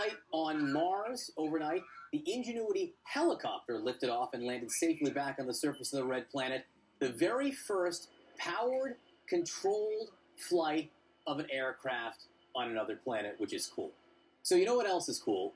Night on Mars overnight, the Ingenuity helicopter lifted off and landed safely back on the surface of the red planet. The very first powered, controlled flight of an aircraft on another planet, which is cool. So you know what else is cool?